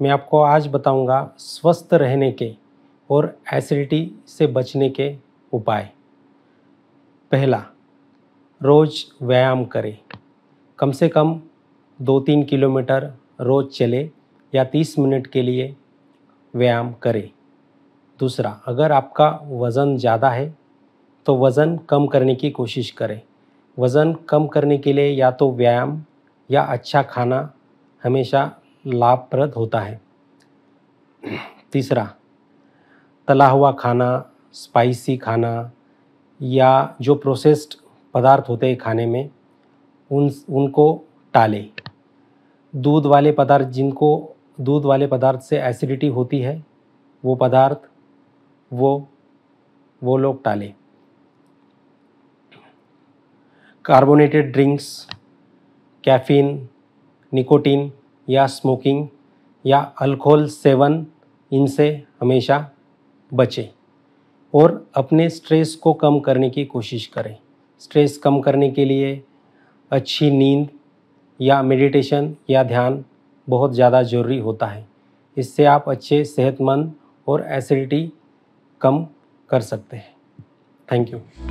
मैं आपको आज बताऊँगा स्वस्थ रहने के और एसिडिटी से बचने के उपाय। पहला, रोज़ व्यायाम करें। कम से कम दो तीन किलोमीटर रोज़ चले या तीस मिनट के लिए व्यायाम करें। दूसरा, अगर आपका वज़न ज़्यादा है तो वज़न कम करने की कोशिश करें। वज़न कम करने के लिए या तो व्यायाम या अच्छा खाना हमेशा लाभप्रद होता है। तीसरा, तला हुआ खाना स्पाइसी खाना या जो प्रोसेस्ड पदार्थ होते हैं खाने में, उन, उनको टालें। दूध वाले पदार्थ, जिनको दूध वाले पदार्थ से एसिडिटी होती है, वो पदार्थ, वो वो लोग टालें। कार्बोनेटेड ड्रिंक्स कैफ़ीन निकोटीन या स्मोकिंग या अल्कोहल सेवन इनसे हमेशा बचें। और अपने स्ट्रेस को कम करने की कोशिश करें। स्ट्रेस कम करने के लिए अच्छी नींद या मेडिटेशन या ध्यान बहुत ज़्यादा ज़रूरी होता है। इससे आप अच्छे सेहतमंद और एसिडिटी कम कर सकते हैं। Thank you